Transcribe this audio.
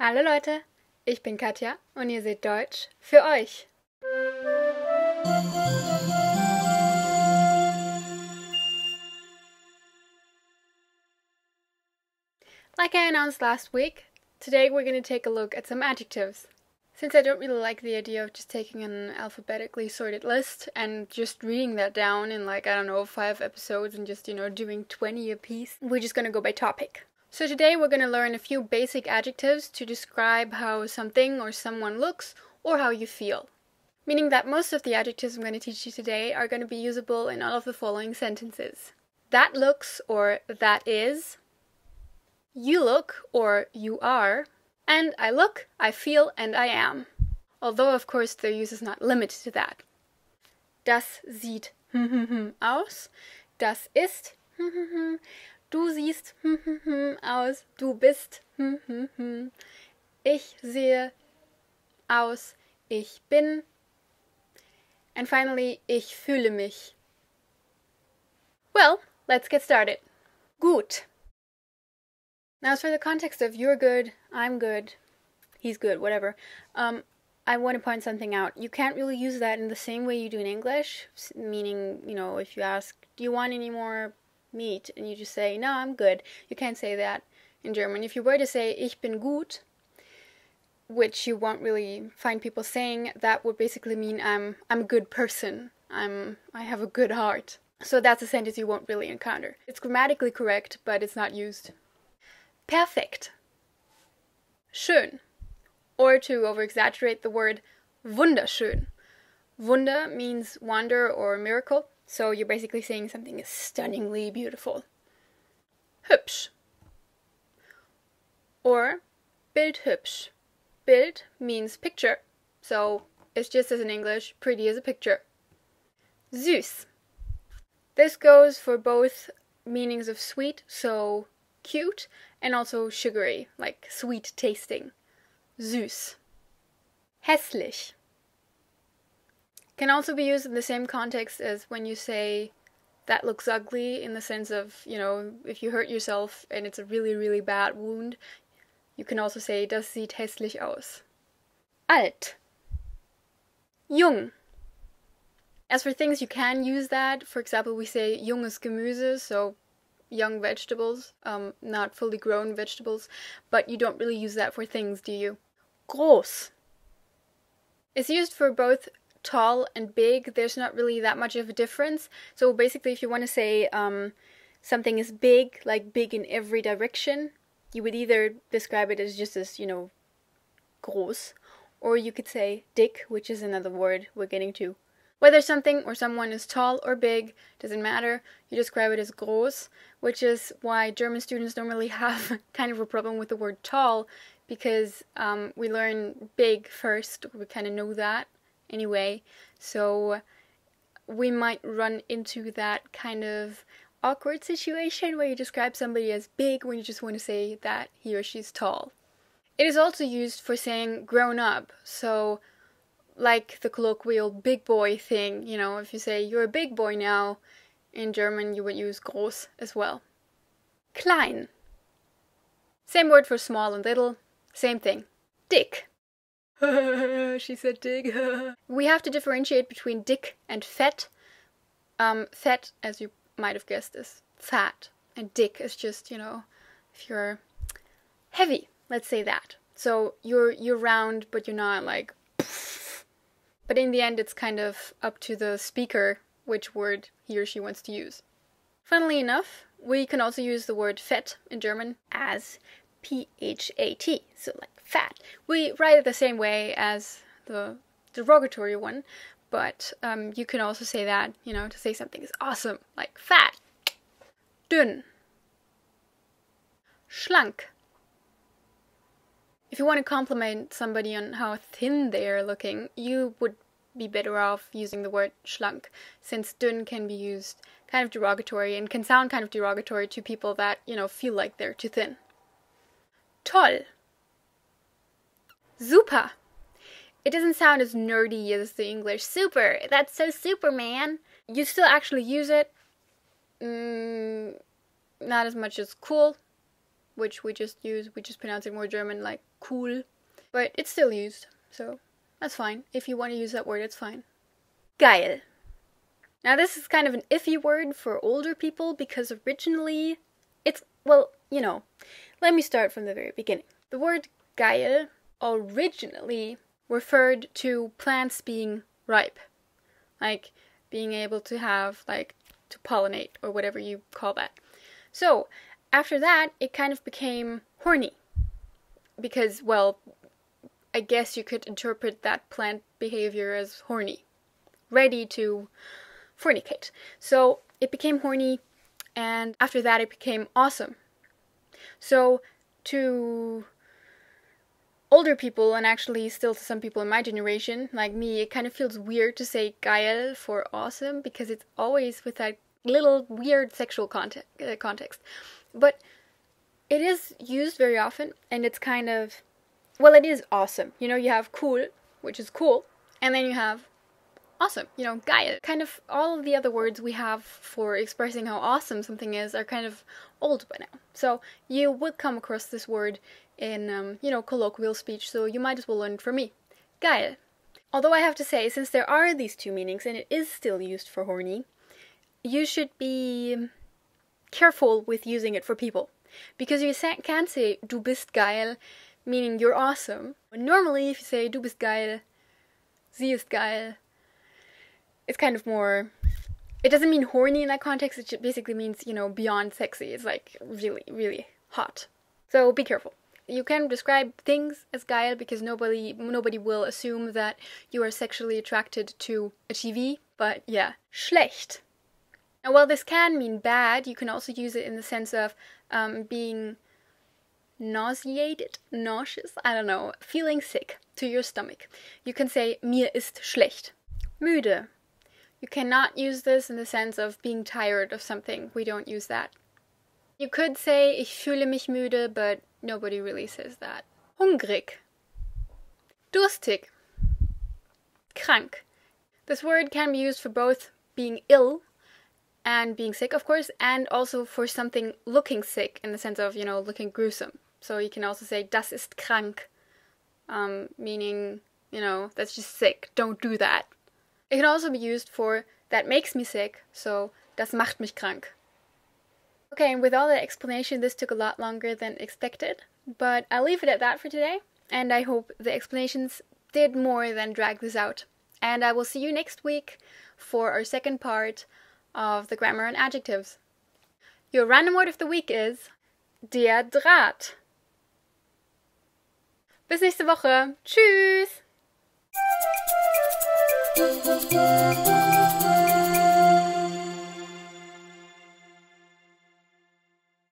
Hallo Leute, ich bin Katja und ihr seht Deutsch für euch. Like I announced last week, today we're going to take a look at some adjectives. Since I don't really like the idea of just taking an alphabetically sorted list and just reading that down in like, I don't know, five episodes and just, you know, doing 20 a piece, we're just going to go by topic. So today we're going to learn a few basic adjectives to describe how something or someone looks or how you feel. Meaning that most of the adjectives I'm going to teach you today are going to be usable in all of the following sentences. That looks or that is, you look or you are, and I look, I feel, and I am. Although, of course, their use is not limited to that. Das sieht aus, das ist Du siehst aus, du bist. Ich sehe aus, ich bin. And finally, ich fühle mich. Well, let's get started. Gut. Now, as for the context of you're good, I'm good, he's good, whatever, um, I want to point something out. You can't really use that in the same way you do in English, meaning, you know, if you ask, do you want any more meat and you just say, no, I'm good. You can't say that in German. If you were to say, ich bin gut, which you won't really find people saying, that would basically mean I'm I'm a good person. I'm I have a good heart. So that's a sentence you won't really encounter. It's grammatically correct, but it's not used. Perfect. Schön. Or to over exaggerate the word wunderschön. Wunder means wonder or miracle. So you're basically saying something is stunningly beautiful. Hübsch. Or bildhübsch. Bild means picture. So it's just as in English, pretty as a picture. Süß. This goes for both meanings of sweet, so cute, and also sugary, like sweet tasting. Süß. Hässlich can also be used in the same context as when you say that looks ugly in the sense of, you know, if you hurt yourself and it's a really, really bad wound, you can also say, das sieht hässlich aus. Alt. Jung. As for things you can use that, for example, we say junges Gemüse, so young vegetables, um, not fully grown vegetables, but you don't really use that for things, do you? Groß. It's used for both tall and big, there's not really that much of a difference. So basically, if you want to say um, something is big, like big in every direction, you would either describe it as just as, you know, groß, or you could say dick, which is another word we're getting to. Whether something or someone is tall or big doesn't matter. You describe it as groß, which is why German students don't have kind of a problem with the word tall because um, we learn big first. We kind of know that anyway. So we might run into that kind of awkward situation where you describe somebody as big when you just want to say that he or she's tall. It is also used for saying grown up, so like the colloquial big boy thing, you know, if you say you're a big boy now, in German you would use groß as well. Klein. Same word for small and little, same thing. Dick. she said dick. we have to differentiate between dick and fat. Um, fat, as you might have guessed, is fat, and dick is just, you know, if you're heavy, let's say that. So you're you're round, but you're not like. But in the end, it's kind of up to the speaker which word he or she wants to use. Funnily enough, we can also use the word fett in German as P H A T, so like fat. We write it the same way as the derogatory one, but um, you can also say that, you know, to say something is awesome, like fat. Dünn. Schlank. If you want to compliment somebody on how thin they are looking, you would be better off using the word schlank, since dünn can be used kind of derogatory and can sound kind of derogatory to people that, you know, feel like they're too thin. Toll. Super. It doesn't sound as nerdy as the English. Super. That's so super, man. You still actually use it. Mm, not as much as cool. which we just use, we just pronounce it more German, like cool. But it's still used, so that's fine. If you want to use that word, it's fine. Geil. Now, this is kind of an iffy word for older people because originally it's, well, you know, let me start from the very beginning. The word geil originally referred to plants being ripe, like being able to have, like, to pollinate or whatever you call that. So, after that, it kind of became horny because, well, I guess you could interpret that plant behavior as horny, ready to fornicate. So it became horny, and after that, it became awesome. So to older people, and actually still to some people in my generation, like me, it kind of feels weird to say geil for awesome because it's always with that little weird sexual. Uh, context. But it is used very often, and it's kind of well, it is awesome. You know, you have cool, which is cool, and then you have awesome, you know, geil. Kind of all of the other words we have for expressing how awesome something is are kind of old by now. So you would come across this word in, um, you know, colloquial speech, so you might as well learn it from me. Geil. Although I have to say, since there are these two meanings and it is still used for horny, you should be careful with using it for people. Because you can't say du bist geil meaning you're awesome. Normally, if you say du bist geil, sie ist geil, it's kind of more. It doesn't mean horny in that context. It basically means you know beyond sexy. It's like really, really hot. So be careful. You can describe things as geil because nobody nobody will assume that you are sexually attracted to a TV. But yeah, schlecht. Now, while this can mean bad, you can also use it in the sense of um, being nauseated, nauseous, I don't know, feeling sick to your stomach. You can say mir ist schlecht. Müde. You cannot use this in the sense of being tired of something. We don't use that. You could say ich fühle mich müde, but nobody really says that. Hungrig. Durstig. Krank. This word can be used for both being ill and being sick, of course, and also for something looking sick in the sense of, you know, looking gruesome. So you can also say das ist krank, um, meaning, you know, that's just sick. Don't do that. It can also be used for that makes me sick, so das macht mich krank. Okay, and with all that explanation, this took a lot longer than expected, but I'll leave it at that for today, and I hope the explanations did more than drag this out. And I will see you next week for our second part of the grammar and adjectives. Your random word of the week is der Draht. Bis nächste Woche. Tschüss. Música